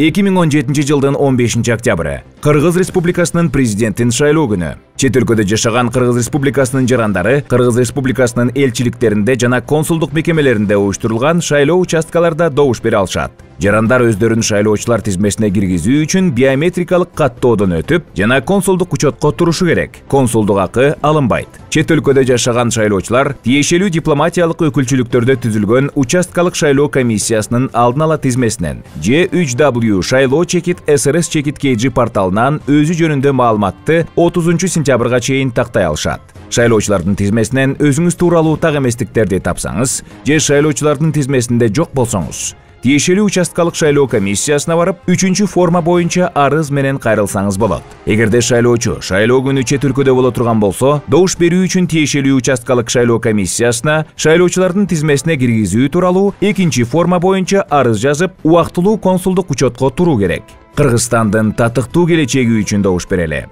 2017 жылдын 15 октябры Кыргыз Республикасынын президентин шайлоо күнү. Чет өлкөдө жашаган Кыргыз Республикасынын жарандары Кыргыз Республикасынын элчиликтеринде жана консулдук мекемелеринде уюштурулган шайлоо участкаларда добуш бере алышат. Жарандар өздөрүн шайлоочулар тизмесине киргизүү үчүн биометрикалык каттоодон өтүп жана консулдук учетко турушу керек. Консулдук акы алынбайт. Чет өлкөдө жашаган шайлоочулар тиешелүү дипломатиялык өкүлчүлүктөрдө түзүлгөн участкалык шайлоо комиссиясынын алдын ала тизмесинен J3W шайлоо чекит SRS чекит KG порталынан өзү жөнүндө маалыматты 30 сентябрга чейин тактай алышат. Шайлоочулардын тизмесинен өзүңүз тууралуу так эместиктерди тапсаңыз же шайлоочулардын тизмесинде жок болсоңуз тиешелүү участкалык шайлоо комиссиясына барып үчүнчү форма боюнча арыз менен кайрылсаңыз болот. Эгерде шайлоочу шайлоо күнү чет өлкөдө боло турган болсо добуш берүү үчүн тиешелүү участкалык шайлоо комиссиясына шайлоочулардын тизмесине киргизүү тууралуу экинчи форма боюнча арыз жазып убактылуу консулдук учетко туруу керек. Кыргызстандын татыктуу келечеги үчүн добуш берели